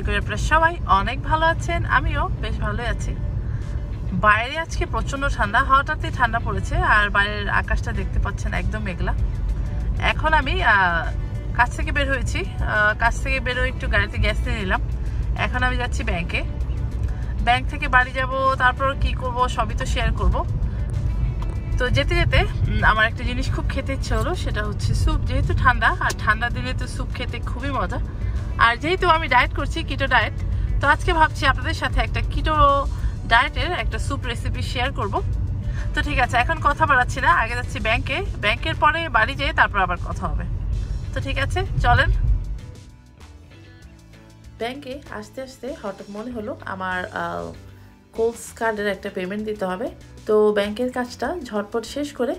আশা করি আপনারা সবাই অনেক ভালো আছেন, আমিও বেশ ভালোই আছি। বাইরে আজকে প্রচণ্ড ঠান্ডা, হঠাৎই ঠান্ডা পড়েছে আর বাইরের আকাশটা দেখতে পাচ্ছেন একদম মেঘলা। এখন আমি কাছ থেকে বের হয়েছি কাছ থেকে বেরো একটু গাড়িতে গ্যাস নিয়ে নিলাম। এখন আমি যাচ্ছি ব্যাংকে। ব্যাংক থেকে বাড়ি যাব, তারপর কি করব সবই তো শেয়ার করব। তো যেতে যেতে আমার একটা জিনিস খুব খেতে ইচ্ছে হলো, সেটা হচ্ছে স্যুপ। যেহেতু ঠান্ডা, আর ঠান্ডা দিলে তো স্যুপ খেতে খুবই মজা। আর যেহেতু আমি ডায়েট করছি কিটো ডায়েট তো আজকে ভাবছি আপনাদের সাথে একটা কিটো ডায়েটের একটা স্যুপ রেসিপি শেয়ার করব। তো ঠিক আছে, এখন কথা বাড়াচ্ছি না, আগে যাচ্ছি ব্যাংকে ব্যাংকের পরে বাড়ি যেয়ে তারপর আবার কথা হবে। তো ঠিক আছে, চলেন। ব্যাংকে আসতে আসতে হঠাৎ মনে হলো আমার কোলস কার্ডের একটা পেমেন্ট দিতে হবে। তো ব্যাংকের কাজটা ঝটপট শেষ করে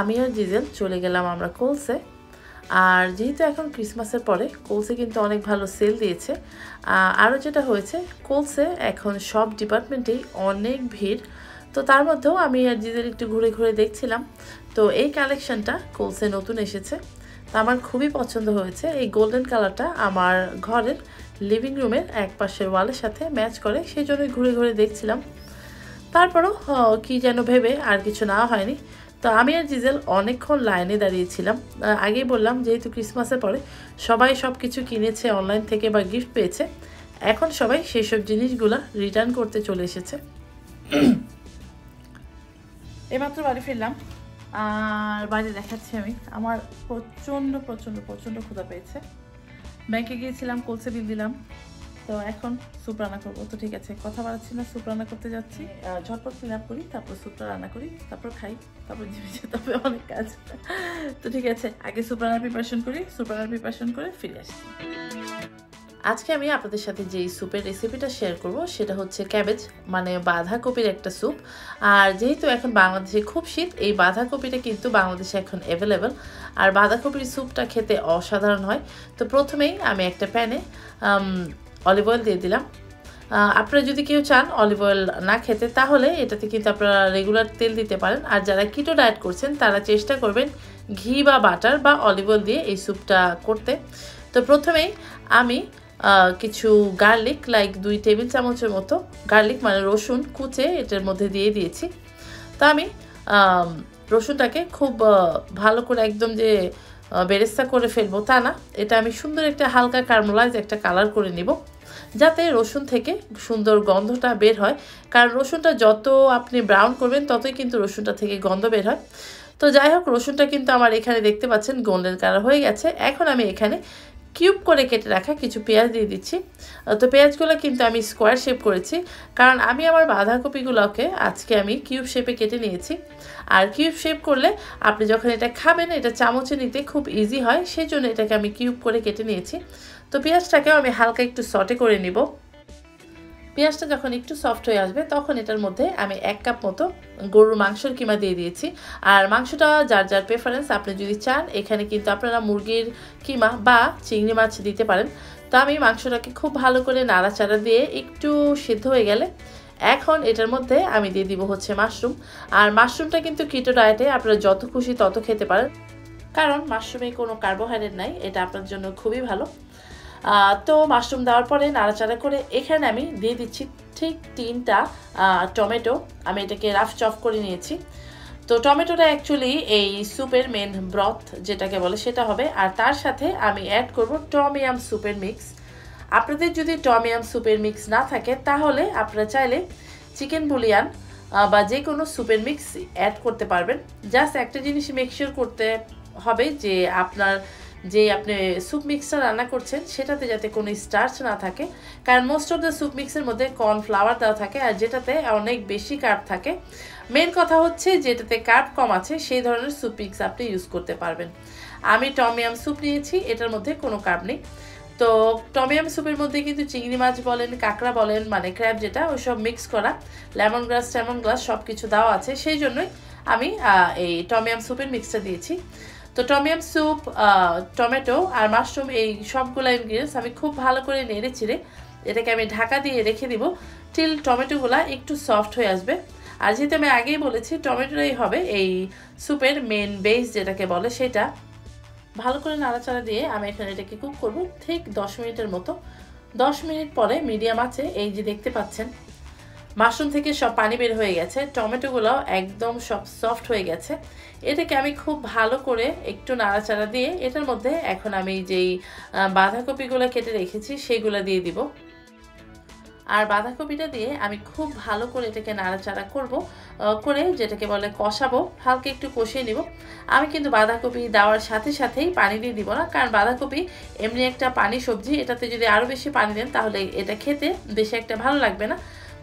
আমি আর জিজেল চলে গেলাম আমরা কোলসে আর যেহেতু এখন ক্রিসমাসের পরে কোলসে কিন্তু অনেক ভালো সেল দিয়েছে। আরও যেটা হয়েছে কোলসে এখন সব ডিপার্টমেন্টেই অনেক ভিড়। তো তার মধ্যেও আমি আর জিজেল একটু ঘুরে ঘুরে দেখছিলাম। তো এই কালেকশনটা কোলসে নতুন এসেছে। তো আমার খুবই পছন্দ হয়েছে। এই গোল্ডেন কালারটা আমার ঘরের লিভিং রুমের এক পাশের ওয়ালের সাথে ম্যাচ করে, সেই জন্যই ঘুরে ঘুরে দেখছিলাম। তারপরও কি যেন ভেবে আর কিছু নেওয়া হয়নি। তো আমি আর জিজেল অনেকক্ষণ লাইনে দাঁড়িয়েছিলাম। আগেই বললাম, যেহেতু ক্রিসমাসের পরে সবাই সব কিছু কিনেছে অনলাইন থেকে বা গিফট পেয়েছে, এখন সবাই সেই সব জিনিসগুলো রিটার্ন করতে চলে এসেছে। এমাত্র বাড়ি ফিরলাম। আর বাড়ি দেখাচ্ছি আমি। আমার প্রচণ্ড প্রচণ্ড প্রচণ্ড ক্ষুধা পেয়েছে। ব্যাংকে গিয়েছিলাম, কোলসে বিল দিলাম। তো এখন স্যুপ রান্না করব। তো ঠিক আছে, কথা বাড়াচ্ছি না স্যুপ রান্না করতে যাচ্ছি। ঝটপট ক্লিন আপ করি, তারপর স্যুপটা রান্না করি, তারপর খাই, তারপর জিমে হবে অনেক কাজ। তো ঠিক আছে, আগে স্যুপ রান্নার প্রিপারেশন করি স্যুপ রান্নার প্রিপারেশন করে ফিরে আসছি আজকে আমি আপনাদের সাথে যেই স্যুপের রেসিপিটা শেয়ার করব, সেটা হচ্ছে ক্যাবেজ মানে বাঁধাকপির একটা স্যুপ আর যেহেতু এখন বাংলাদেশে খুব শীত, এই বাঁধাকপিটা কিন্তু বাংলাদেশে এখন অ্যাভেলেবেল আর বাঁধাকপির স্যুপটা খেতে অসাধারণ হয়। তো প্রথমেই আমি একটা প্যানে অলিভ অয়েল দিয়ে দিলাম। আপনারা যদি কেউ চান অলিভ অয়েল না খেতে, তাহলে এটাতে কিন্তু আপনারা রেগুলার তেল দিতে পারেন। আর যারা কিটো ডায়েট করছেন, তারা চেষ্টা করবেন ঘি বা বাটার বা অলিভ অয়েল দিয়ে এই স্যুপটা করতে। তো প্রথমেই আমি কিছু গার্লিক লাইক দুই টেবিল চামচের মতো গার্লিক মানে রসুন কুচে এটার মধ্যে দিয়ে দিয়েছি। তো আমি রসুনটাকে খুব ভালো করে একদম যে বেরেস্তা করে ফেলব তা না। এটা আমি সুন্দর একটা হালকা কার্মোলাইজ একটা কালার করে নিব। যাতে রসুন থেকে সুন্দর গন্ধটা বের হয়। কারণ রসুনটা যত আপনি ব্রাউন করবেন, ততই কিন্তু রসুনটা থেকে গন্ধ বের হয়। তো যাই হোক, রসুনটা কিন্তু আমার এখানে দেখতে পাচ্ছেন গোল্ডেন কালার হয়ে গেছে। এখন আমি এখানে কিউব করে কেটে রাখা কিছু পেঁয়াজ দিয়ে দিচ্ছি। তো পেঁয়াজগুলো কিন্তু আমি স্কোয়ার শেপ করেছি। কারণ আমি আমার বাঁধাকপিগুলোকে আজকে আমি কিউব শেপে কেটে নিয়েছি। আর কিউব শেপ করলে আপনি যখন এটা খাবেন, এটা চামচে নিতে খুব ইজি হয়। সেই জন্য এটাকে আমি কিউব করে কেটে নিয়েছি। তো পেঁয়াজটাকেও আমি হালকা একটু সটে করে নিব। পেঁয়াজটা যখন একটু সফট হয়ে আসবে, তখন এটার মধ্যে আমি এক কাপ মতো গরুর মাংসের কিমা দিয়ে দিয়েছি। আর মাংসটা যার যার প্রেফারেন্স আপনি যদি চান, এখানে কিন্তু আপনারা মুরগির কিমা বা চিংড়ি মাছ দিতে পারেন। তো আমি মাংসটাকে খুব ভালো করে নাড়াচাড়া দিয়ে একটু সিদ্ধ হয়ে গেলে এখন এটার মধ্যে আমি দিয়ে দিব হচ্ছে মাশরুম। আর মাশরুমটা কিন্তু কিটো ডায়েটে আপনারা যত খুশি তত খেতে পারেন। কারণ মাশরুমে কোনো কার্বোহাইড্রেট নাই, এটা আপনার জন্য খুবই ভালো। তো মাশরুম দেওয়ার পরে নাড়াচাড়া করে এখানে আমি দিয়ে দিচ্ছি ঠিক তিনটা টমেটো। আমি এটাকে রাফ চপ করে নিয়েছি। তো টমেটোটা অ্যাকচুয়ালি এই স্যুপের মেন ব্রথ যেটাকে বলে সেটা হবে। আর তার সাথে আমি অ্যাড করব টমিয়াম স্যুপের মিক্স আপনাদের যদি টমিয়াম স্যুপের মিক্স না থাকে, তাহলে আপনারা চাইলে চিকেন বুলিয়ান বা যে কোনো স্যুপের মিক্স অ্যাড করতে পারবেন। জাস্ট একটা জিনিস মেকশিওর করতে হবে যে আপনার যে আপনি স্যুপ মিক্সটা রান্না করছেন, সেটাতে যাতে কোনো স্টার্চ না থাকে। কারণ মোস্ট অফ দ্য স্যুপ মিক্সের মধ্যে কর্নফ্লাওয়ার দেওয়া থাকে আর যেটাতে অনেক বেশি কার্ব থাকে। মেন কথা হচ্ছে যেটাতে কার্ব কম আছে, সেই ধরনের স্যুপ মিক্স আপনি ইউজ করতে পারবেন। আমি টমিয়াম স্যুপ নিয়েছি, এটার মধ্যে কোনো কার্ব নেই। তো টমিয়াম স্যুপের মধ্যে কিন্তু চিংড়ি মাছ বলেন, কাঁকড়া বলেন মানে ক্র্যাব যেটা, ওইসব মিক্স করা। লেমন গ্লাস টেমন গ্লাস সব কিছু দেওয়া আছে। সেই জন্যই আমি এই টমিয়াম স্যুপের মিক্সটা দিয়েছি। তো টমিয়াম স্যুপ টমেটো আর মাশরুম এই সবগুলো ইনগ্রিডিয়েন্টস আমি খুব ভালো করে নেড়ে চিড়ে এটাকে আমি ঢাকা দিয়ে রেখে দিব টিল টমেটোগুলা একটু সফট হয়ে আসবে। আর যেহেতু আমি আগেই বলেছি টমেটোটাই হবে এই স্যুপের মেন বেস যেটাকে বলে সেটা। ভালো করে নাড়াচাড়া দিয়ে আমি এখানে এটাকে কুক করব ঠিক দশ মিনিটের মতো। দশ মিনিট পরে মিডিয়াম আছে, এই যে দেখতে পাচ্ছেন। মাশরুম থেকে সব পানি বের হয়ে গেছে। টমেটোগুলো একদম সব সফট হয়ে গেছে। এটাকে আমি খুব ভালো করে একটু নাড়াচাড়া দিয়ে এটার মধ্যে এখন আমি যেই বাঁধাকপিগুলো কেটে রেখেছি সেগুলো দিয়ে দিব। আর বাঁধাকপিটা দিয়ে আমি খুব ভালো করে এটাকে নাড়াচাড়া করব করে যেটাকে বলে কষাবো, হালকা একটু কষিয়ে নিব। আমি কিন্তু বাঁধাকপি দেওয়ার সাথে সাথেই পানি দিয়ে দিব না, কারণ বাঁধাকপি এমনি একটা পানি সবজি, এটাতে যদি আরও বেশি পানি দেন তাহলে এটা খেতে বেশি একটা ভালো লাগবে না।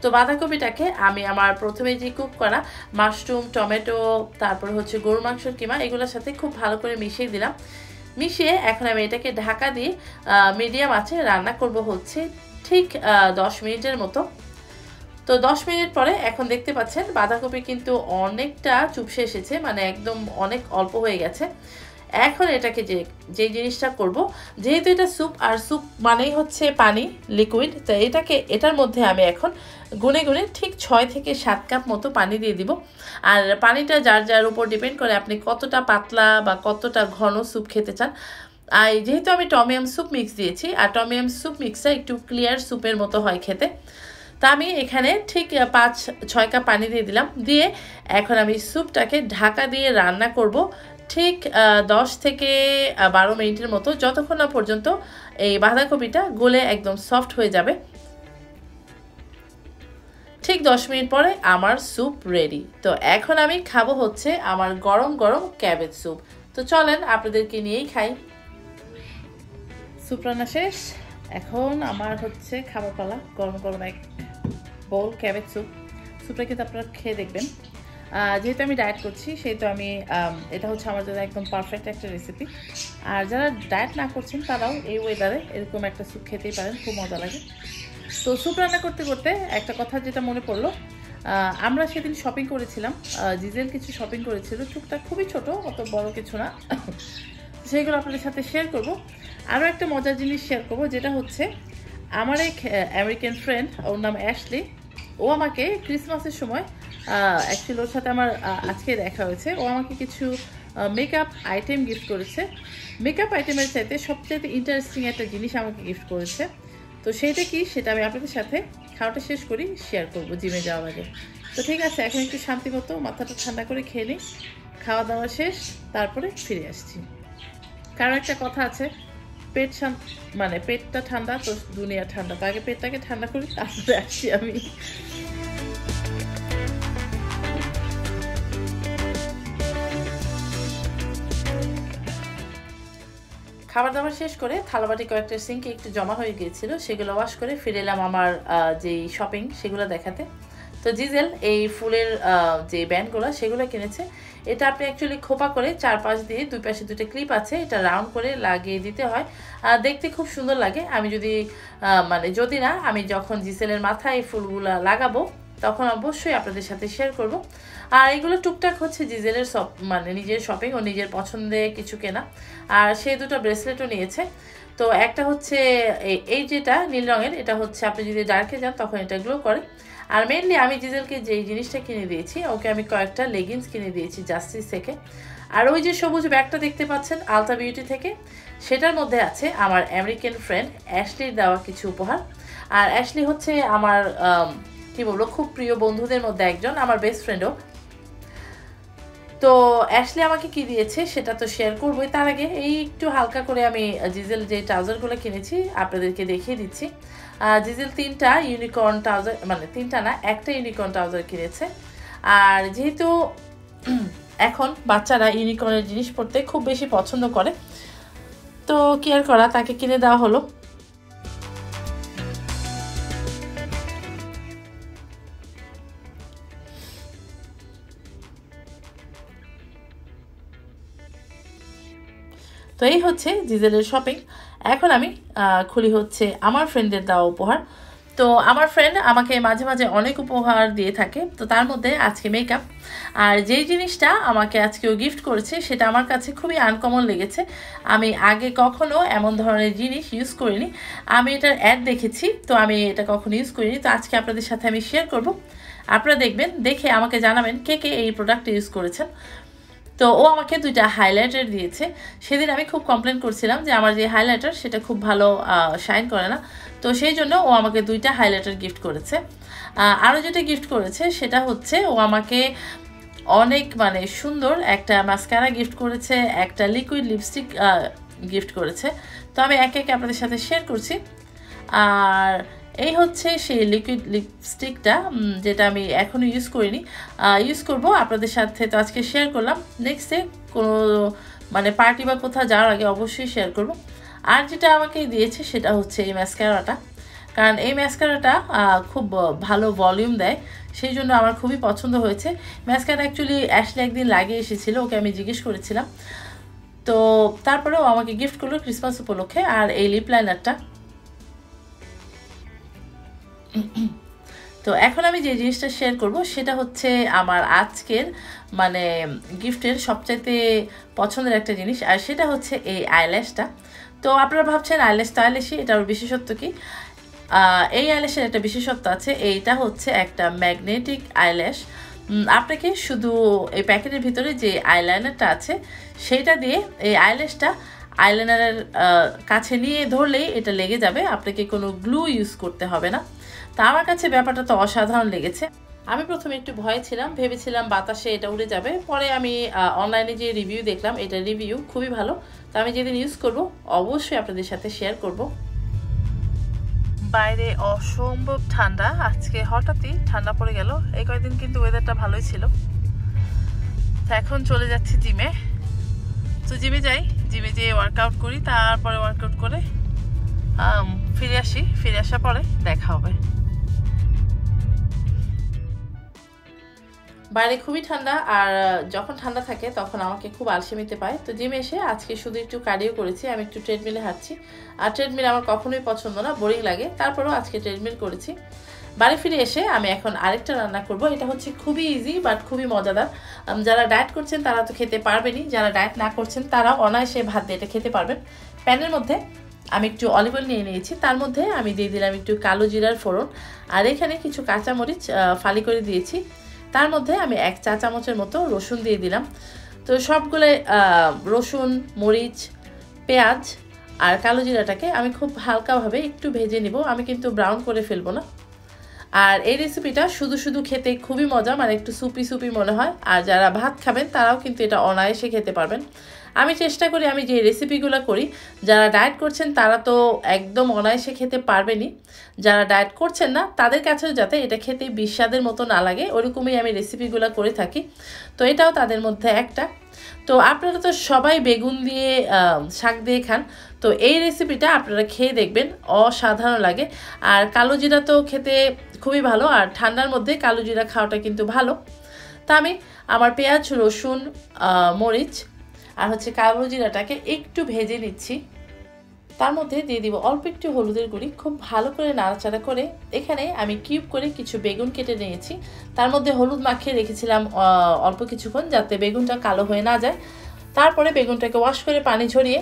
তো বাঁধাকপিটাকে আমি আমার প্রথমে যে কুক করা মাশরুম, টমেটো, তারপর হচ্ছে গরু মাংসর কিমা, এগুলোর সাথে খুব ভালো করে মিশিয়ে দিলাম। মিশিয়ে এখন আমি এটাকে ঢাকা দিয়ে মিডিয়াম আছে রান্না করব হচ্ছে ঠিক দশ মিনিটের মতো। তো দশ মিনিট পরে এখন দেখতে পাচ্ছেন বাঁধাকপি কিন্তু অনেকটা চুপসে এসেছে মানে একদম অনেক অল্প হয়ে গেছে। এখন এটাকে যে যে জিনিসটা করব, যেহেতু এটা স্যুপ আর স্যুপ মানেই হচ্ছে পানি লিকুইড তো এটাকে, এটার মধ্যে আমি এখন গুনে গুনে ঠিক ছয় থেকে সাত কাপ মতো পানি দিয়ে দিব। আর পানিটা যার যার উপর ডিপেন্ড করে আপনি কতটা পাতলা বা কতটা ঘন স্যুপ খেতে চান। আর যেহেতু আমি টমিয়াম স্যুপ মিক্স দিয়েছি, আর টমিয়াম স্যুপ মিক্সটা একটু ক্লিয়ার স্যুপের মতো হয় খেতে। তা আমি এখানে ঠিক পাঁচ, ছয় কাপ পানি দিয়ে দিলাম। দিয়ে এখন আমি স্যুপটাকে ঢাকা দিয়ে রান্না করব। ঠিক দশ থেকে বারো মিনিটের মতো যতক্ষণ না পর্যন্ত এই বাঁধাকপিটা গলে একদম সফট হয়ে যাবে। ঠিক দশ মিনিট পরে আমার স্যুপ রেডি তো এখন আমি খাব হচ্ছে আমার গরম গরম ক্যাবেজ স্যুপ তো চলেন, আপনাদেরকে নিয়েই খাই। স্যুপ রান্না শেষ। এখন আমার হচ্ছে খাবার পালা, গরম গরম এক বোল ক্যাবেজ স্যুপ স্যুপটা কিন্তু আপনারা খেয়ে দেখবেন। যেহেতু আমি ডায়েট করছি, সেহেতু আমি এটা হচ্ছে আমার জন্য একদম পারফেক্ট একটা রেসিপি আর যারা ডায়েট না করছেন, তারাও এই ওয়েদারে এরকম একটা স্যুপ খেতেই পারেন, খুব মজা লাগে। তো স্যুপ রান্না করতে করতে একটা কথা যেটা মনে পড়ল আমরা সেদিন শপিং করেছিলাম জিজেল কিছু শপিং করেছিল টুকটা খুবই ছোট, অত বড় কিছু না। সেইগুলো আপনাদের সাথে শেয়ার করব। আরও একটা মজার জিনিস শেয়ার করব, যেটা হচ্ছে আমার এক আমেরিকান ফ্রেন্ড ওর নাম অ্যাশলি ও আমাকে ক্রিসমাসের সময় অ্যাকচুয়ালি ওর সাথে আমার আজকে দেখা হয়েছে। ও আমাকে কিছু মেকআপ আইটেম গিফট করেছে। মেকআপ আইটেমের চাইতে সবচেয়ে ইন্টারেস্টিং একটা জিনিস আমাকে গিফট করেছে। তো সেইটা কি? সেটা আমি আপনাদের সাথে খাওয়াটা শেষ করি শেয়ার করব জিমে যাওয়ার আগে। তো ঠিক আছে, এখন একটু শান্তি মতো মাথাটা ঠান্ডা করে খেয়ে নিই। খাওয়া দাওয়া শেষ, তারপরে ফিরে আসছি। কারণ একটা কথা আছে? পেট শান্ত মানে পেটটা ঠান্ডা, তো দুনিয়া ঠান্ডা। তো আগে পেটটাকে ঠান্ডা করি, তারপরে আসছি আমি। খাবার দাবার শেষ করে থালাবাটি কয়েকটা সিঙ্কে একটু জমা হয়ে গিয়েছিল, সেগুলো ওয়াশ করে ফিরে এলাম আমার যেই শপিং সেগুলো দেখাতে। তো জিজেল, এই ফুলের যে ব্যান্ডগুলো সেগুলো কিনেছে। এটা আপনি অ্যাকচুয়ালি খোপা করে চারপাশ দিয়ে দুই পাশে দুটো ক্লিপ আছে, এটা রাউন্ড করে লাগিয়ে দিতে হয়। আর দেখতে খুব সুন্দর লাগে। আমি যদি মানে যদি না, আমি যখন জিসেলের মাথায় এই ফুলগুলো লাগাবো, তখন অবশ্যই আপনাদের সাথে শেয়ার করব। আর এগুলো টুকটাক হচ্ছে জিজেলের সব মানে নিজের শপিং ও নিজের পছন্দে কিছু কেনা। আর সে দুটো ব্রেসলেটও নিয়েছে। তো একটা হচ্ছে এই যেটা নীল রঙের, এটা হচ্ছে আপনি যদি ডার্কে যান তখন এটা গ্লো করে। আর মেনলি আমি জিজেলকে যেই জিনিসটা কিনে দিয়েছি, ওকে আমি কয়েকটা লেগিংস কিনে দিয়েছি জাস্টিস থেকে। আর ওই যে সবুজ ব্যাগটা দেখতে পাচ্ছেন আলতা বিউটি থেকে, সেটার মধ্যে আছে আমার আমেরিকান ফ্রেন্ড অ্যাশলির দেওয়া কিছু উপহার। আর অ্যাশলি হচ্ছে আমার কি বলব, খুব প্রিয় বন্ধুদের মধ্যে একজন, আমার বেস্ট ফ্রেন্ডও তো অ্যাশলি আমাকে কি দিয়েছে সেটা তো শেয়ার করবোই। তার আগে এই একটু হালকা করে আমি জিজেল যে ট্রাউজারগুলো কিনেছি, আপনাদেরকে দেখিয়ে দিচ্ছি। জিজেল তিনটা ইউনিকর্ন ট্রাউজার মানে তিনটা না, একটা ইউনিকর্ন ট্রাউজার কিনেছে। আর যেহেতু এখন বাচ্চারা ইউনিকর্নের জিনিস পড়তে খুব বেশি পছন্দ করে, তো কেয়ার করা, তাকে কিনে দেওয়া হলো। তো এই হচ্ছে জিজেলের শপিং এখন আমি খুলি হচ্ছে আমার ফ্রেন্ডের দেওয়া উপহার। তো আমার ফ্রেন্ড আমাকে মাঝে মাঝে অনেক উপহার দিয়ে থাকে, তো তার মধ্যে আজকে মেকআপ আর যেই জিনিসটা আমাকে আজকে ও গিফট করেছে, সেটা আমার কাছে খুবই আনকমন লেগেছে। আমি আগে কখনো এমন ধরনের জিনিস ইউজ করিনি। আমি এটার অ্যাড দেখেছি, তো আমি এটা কখনো ইউজ করিনি। তো আজকে আপনাদের সাথে আমি শেয়ার করব। আপনারা দেখবেন, দেখে আমাকে জানাবেন কে কে এই প্রোডাক্ট ইউজ করেছেন। তো ও আমাকে দুইটা হাইলাইটার দিয়েছে। সেদিন আমি খুব কমপ্লেন করছিলাম যে আমার যে হাইলাইটার সেটা খুব ভালো শাইন করে না। তো সেই জন্য ও আমাকে দুইটা হাইলাইটার গিফট করেছে। আরও যেটা গিফট করেছে সেটা হচ্ছে ও আমাকে অনেক মানে সুন্দর একটা মাস্কারা গিফট করেছে, একটা লিকুইড লিপস্টিক গিফট করেছে। তো আমি একে একে আপনাদের সাথে শেয়ার করছি। আর এই হচ্ছে সেই লিকুইড লিপস্টিকটা যেটা আমি এখনও ইউজ করিনি। ইউজ করব আপনাদের সাথে তো আজকে শেয়ার করলাম। নেক্সট কোনো মানে পার্টি বা কোথাও যাওয়ার আগে অবশ্যই শেয়ার করব। আর যেটা আমাকে দিয়েছে সেটা হচ্ছে এই ম্যাসকারাটা কারণ এই ম্যাসকারাটা খুব ভালো ভলিউম দেয়, সেই জন্য আমার খুবই পছন্দ হয়েছে। ম্যাসকারা অ্যাকচুয়ালি অ্যাশলে একদিন লাগিয়ে এসেছিল, ওকে আমি জিজ্ঞেস করেছিলাম। তো তারপরেও আমাকে গিফট করল ক্রিসমাস উপলক্ষে, আর এই লিপ লাইনারটা তো এখন আমি যে জিনিসটা শেয়ার করব, সেটা হচ্ছে আমার আজকের মানে গিফটের সবচাইতে পছন্দের একটা জিনিস, আর সেটা হচ্ছে এই আইল্যাশটা তো আপনারা ভাবছেন আইল্যাশ তো আইল্যাশই এটার বিশেষত্ব কি? এই আইল্যাশের একটা বিশেষত্ব আছে, এইটা হচ্ছে একটা ম্যাগনেটিক আইল্যাশ আপনাকে শুধু এই প্যাকেটের ভিতরে যে আইলাইনারটা আছে, সেইটা দিয়ে এই আইল্যাশটা আইলাইনারের কাছে নিয়ে ধরলেই এটা লেগে যাবে, আপনাকে কোনো গ্লু ইউজ করতে হবে না। তা আমার কাছে ব্যাপারটা তো অসাধারণ লেগেছে। আমি প্রথমে একটু ভয় ছিলাম, ভেবেছিলাম বাতাসে এটা উড়ে যাবে। পরে আমি অনলাইনে যে রিভিউ দেখলাম, এটা রিভিউ খুবই ভালো। তা আমি যেদিন ইউজ করব, অবশ্যই আপনাদের সাথে শেয়ার করব। বাইরে অসম্ভব ঠান্ডা। আজকে হঠাৎই ঠান্ডা পড়ে গেল। এই কয়েকদিন কিন্তু ওয়েদারটা ভালোই ছিল। এখন চলে যাচ্ছি জিমে তো জিমে যাই। জিমে যেয়ে ওয়ার্কআউট করি। তারপরে ওয়ার্কআউট করে ফিরে আসি। ফিরে আসার পরে দেখা হবে। বাইরে খুবই ঠান্ডা, আর যখন ঠান্ডা থাকে তখন আমাকে খুব আলসেমিতে পায়। তো জিমে এসে আজকে শুধু একটু কার্ডিও করেছি, আমি একটু ট্রেডমিলে হাঁটছি। আর ট্রেডমিল আমার কখনোই পছন্দ না বোরিং লাগে। তারপরেও আজকে ট্রেডমিল করেছি। বাড়ি ফিরে এসে আমি এখন আরেকটা রান্না করব। এটা হচ্ছে খুবই ইজি বাট খুবই মজাদার। যারা ডায়েট করছেন তারা তো খেতে পারবেনই, যারা ডায়েট না করছেন তারা অনায়াসে ভাত দিয়ে এটা খেতে পারবেন। প্যানের মধ্যে আমি একটু অলিভ অয়েল নিয়ে নিয়েছি, তার মধ্যে আমি দিয়ে দিলাম একটু কালো জিরার ফোড়ন। আর এখানে কিছু কাঁচামরিচ ফালি করে দিয়েছি। তার মধ্যে আমি এক চা চামচের মতো রসুন দিয়ে দিলাম। তো সবগুলো রসুন, মরিচ, পেঁয়াজ আর কালো জিরাটাকে আমি খুব হালকাভাবে একটু ভেজে নিব। আমি কিন্তু ব্রাউন করে ফেলব না। আর এই রেসিপিটা শুধু শুধু খেতে খুবই মজা মানে একটু সুপি সুপি মনে হয়। আর যারা ভাত খাবেন, তারাও কিন্তু এটা অনায়াসে খেতে পারবেন। আমি চেষ্টা করি, আমি যে রেসিপিগুলো করি, যারা ডায়েট করছেন তারা তো একদম অনায়াসে খেতে পারবেনই। যারা ডায়েট করছেন না, তাদের কাছেও যাতে এটা খেতে বিস্বাদের মতো না লাগে, ওরকমই আমি রেসিপিগুলো করে থাকি। তো এটাও তাদের মধ্যে একটা। তো আপনারা তো সবাই বেগুন দিয়ে শাক দিয়ে খান, তো এই রেসিপিটা আপনারা খেয়ে দেখবেন, অসাধারণ লাগে। আর কালো জিরা তো খেতে খুবই ভালো, আর ঠান্ডার মধ্যে কালো জিরা খাওয়াটা কিন্তু ভালো। তা আমি আমার পেঁয়াজ, রসুন মরিচ আর হচ্ছে কালো জিরাটাকে একটু ভেজে নিচ্ছি। তার মধ্যে দিয়ে দিব অল্প একটু হলুদের গুঁড়ি, খুব ভালো করে নাড়াচাড়া করে এখানে আমি কিউব করে কিছু বেগুন কেটে নিয়েছি। তার মধ্যে হলুদ মাখিয়ে রেখেছিলাম অল্প কিছুক্ষণ যাতে বেগুনটা কালো হয়ে না যায়। তারপরে বেগুনটাকে ওয়াশ করে পানি ঝরিয়ে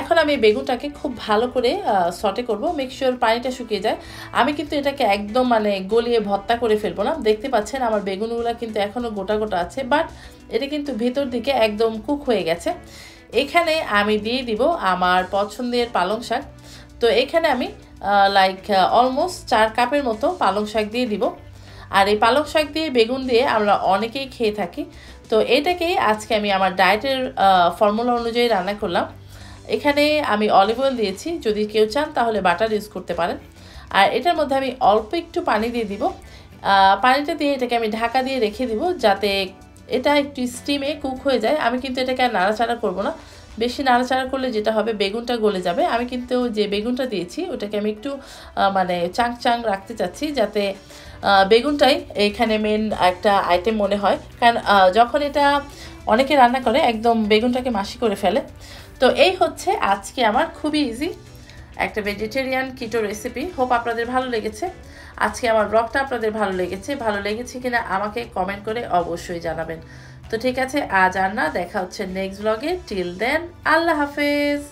এখন আমি বেগুনটাকে খুব ভালো করে সটে করব। মেকশিওর পানিটা শুকিয়ে যায়। আমি কিন্তু এটাকে একদম মানে গলিয়ে ভত্তা করে ফেলব না। দেখতে পাচ্ছেন আমার বেগুনগুলো কিন্তু এখনও গোটা গোটা আছে বাট এটা কিন্তু ভেতর দিকে একদম কুক হয়ে গেছে। এখানে আমি দিয়ে দিব আমার পছন্দের পালং শাক। তো এখানে আমি লাইক অলমোস্ট চার কাপের মতো পালং শাক দিয়ে দিব। আর এই পালক শাক দিয়ে বেগুন দিয়ে আমরা অনেকেই খেয়ে থাকি। তো এটাকেই আজকে আমি আমার ডায়েটের ফর্মুলা অনুযায়ী রান্না করলাম। এখানে আমি অলিভ অয়েল দিয়েছি। যদি কেউ চান তাহলে বাটার ইউজ করতে পারেন। আর এটার মধ্যে আমি অল্প একটু পানি দিয়ে দিব। পানিটা দিয়ে এটাকে আমি ঢাকা দিয়ে রেখে দিব যাতে এটা একটু স্টিমে কুক হয়ে যায়। আমি কিন্তু এটাকে আর নাড়াচাড়া করব না। বেশি নাড়াচাড়া করলে যেটা হবে বেগুনটা গলে যাবে। আমি কিন্তু যে বেগুনটা দিয়েছি, ওটাকে আমি একটু মানে চাং চাং রাখতে চাচ্ছি যাতে বেগুনটাই এখানে মেন একটা আইটেম মনে হয়। কারণ যখন এটা অনেকে রান্না করে, একদম বেগুনটাকে মাসি করে ফেলে। তো এই হচ্ছে আজকে আমার খুবই ইজি একটা ভেজিটেরিয়ান কিটো রেসিপি হোপ আপনাদের ভালো লেগেছে। আজকে আমার ব্লগটা আপনাদের ভালো লেগেছে। ভালো লেগেছে কিনা আমাকে কমেন্ট করে অবশ্যই জানাবেন। তো ঠিক আছে আজ আর না দেখা হচ্ছে নেক্সট ব্লগে টিল দেন আল্লাহ হাফেজ।